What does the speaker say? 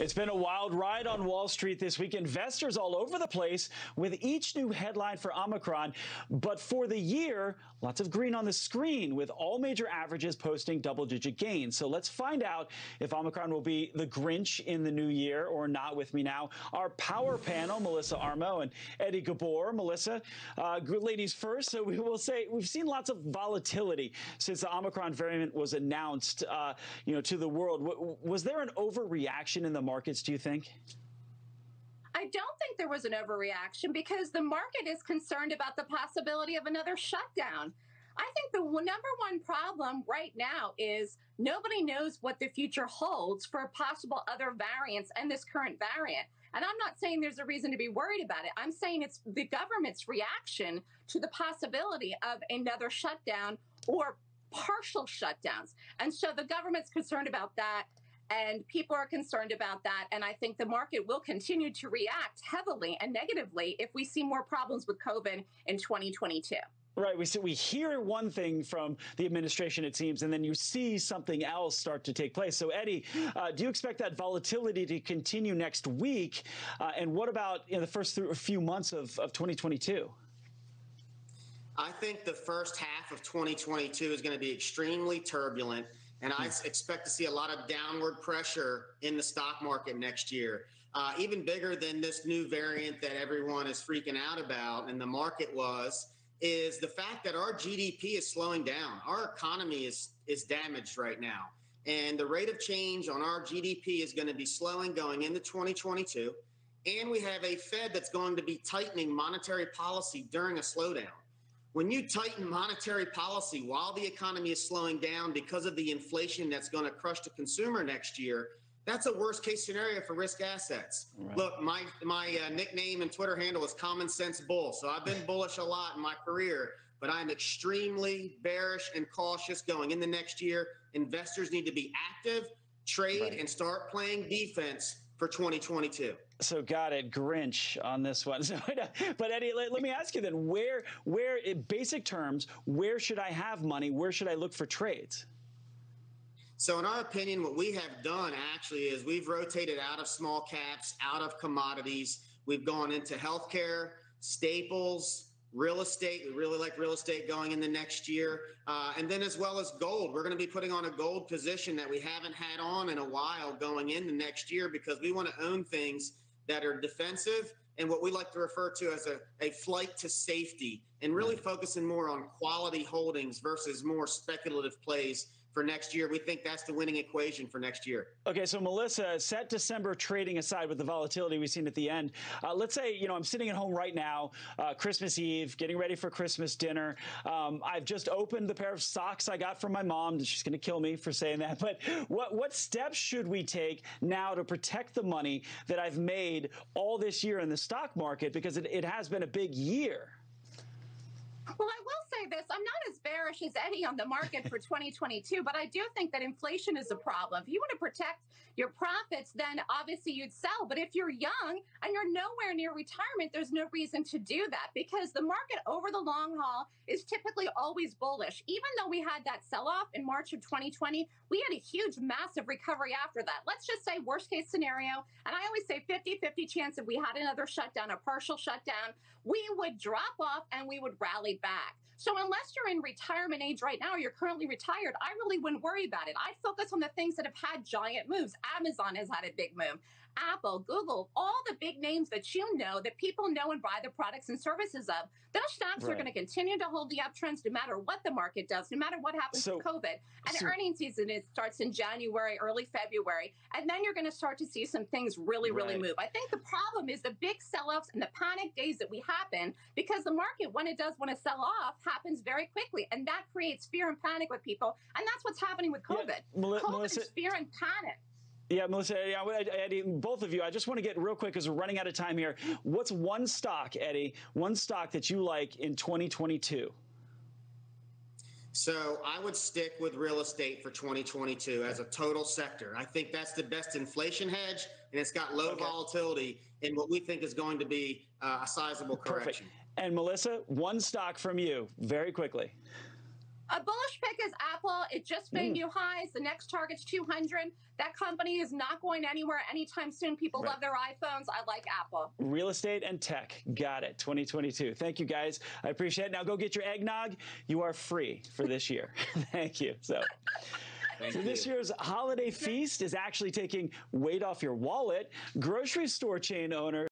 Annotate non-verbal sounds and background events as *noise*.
It's been a wild ride on Wall Street this week. Investors all over the place with each new headline for Omicron. But for the year, lots of green on the screen with all major averages posting double digit gains. So let's find out if Omicron will be the Grinch in the new year or not. With me now, our power panel, Melissa Armo and Eddie Ghabour. Melissa, uh, good ladies first. So we will say we've seen lots of volatility since the Omicron variant was announced, uh, you know, to the world. W was there an overreaction in the markets, do you think? I don't think there was an overreaction because the market is concerned about the possibility of another shutdown. I think the number one problem right now is nobody knows what the future holds for possible other variants and this current variant. And I'm not saying there's a reason to be worried about it. I'm saying it's the government's reaction to the possibility of another shutdown or partial shutdowns. And so the government's concerned about that. And people are concerned about that. And I think the market will continue to react heavily and negatively if we see more problems with COVID in 2022. Right. We see, we hear one thing from the administration, it seems, and then you see something else start to take place. So, Eddie, uh, do you expect that volatility to continue next week? Uh, and what about in the first few months of, of 2022? I think the first half of 2022 is going to be extremely turbulent. And I expect to see a lot of downward pressure in the stock market next year. Uh, even bigger than this new variant that everyone is freaking out about, and the market was, is the fact that our GDP is slowing down. Our economy is is damaged right now, and the rate of change on our GDP is going to be slowing going into 2022. And we have a Fed that's going to be tightening monetary policy during a slowdown. When you tighten monetary policy while the economy is slowing down because of the inflation that's going to crush the consumer next year, that's a worst case scenario for risk assets. Right. Look, my my uh, nickname and Twitter handle is Common Sense Bull. So I've been bullish a lot in my career, but I'm extremely bearish and cautious going in the next year. Investors need to be active, trade, right. and start playing defense for 2022. So got it, Grinch on this one. *laughs* So, but Eddie, let, let, me ask you then, where, where, in basic terms, where should I have money? Where should I look for trades? So, in our opinion, what we have done actually is we've rotated out of small caps, out of commodities. We've gone into healthcare, staples, real estate. We really like real estate going in the next year. Uh, and then as well as gold. We're going to be putting on a gold position that we haven't had on in a while going into the next year because we want to own things that are defensive and what we like to refer to as a, a flight to safety and really focusing more on quality holdings versus more speculative plays for next year. We think that's the winning equation for next year. Okay, so Melissa, set December trading aside with the volatility we've seen at the end. Uh, let's say, you know, I'm sitting at home right now, uh, Christmas Eve, getting ready for Christmas dinner. Um, I've just opened the pair of socks I got from my mom. She's going to kill me for saying that. *laughs* But what, what steps should we take now to protect the money that I've made all this year in the stock market? Because it, it has been a big year. Well, I will say this I'm not as bearish as Eddie on the market for 2022, but I do think that inflation is a problem. If you want to protect your profits, then obviously you'd sell. But if you're young and you're nowhere near retirement, there's no reason to do that because the market over the long haul is typically always bullish. Even though we had that sell off in March of 2020, we had a huge, massive recovery after that. Let's just say worst case scenario. And I always say 50 50 chance if we had another shutdown, a partial shutdown, we would drop off and we would rally back. So unless you're in retirement age right now, or you're currently retired, I really wouldn't worry about it. I'd focus on the things that have had giant moves. Amazon has had a big move. Apple, Google, all the big names that you know that people know and buy the products and services of, those stocks right. are going to continue to hold the uptrends no matter what the market does, no matter what happens so, with COVID. And so, earnings season it starts in January, early February, and then you're going to start to see some things really, really right. move. I think the problem is the big sell-offs and the panic days that we happen because the market, when it does want to sell off, happens very quickly, and that creates fear and panic with people, and that's what's happening with COVID. Yeah, COVID Melissa, is fear and panic. Yeah, Melissa, Eddie, both of you, I just want to get real quick because we're running out of time here. What's one stock, Eddie, one stock that you like in 2022? So I would stick with real estate for 2022 as a total sector. I think that's the best inflation hedge, and it's got low okay. volatility in what we think is going to be uh, a sizable correction. Perfect. And Melissa, one stock from you, very quickly. A bullish pick is Apple. It just made Mm. new highs. The next target's 200. That company is not going anywhere anytime soon. People Right. love their iPhones. I like Apple. Real estate and tech. Got it. 2022. Thank you guys. I appreciate it. Now go get your eggnog. You are free for this year. *laughs* Thank you. So. Thank So this year's holiday feast is actually taking weight off your wallet. Grocery store chain owner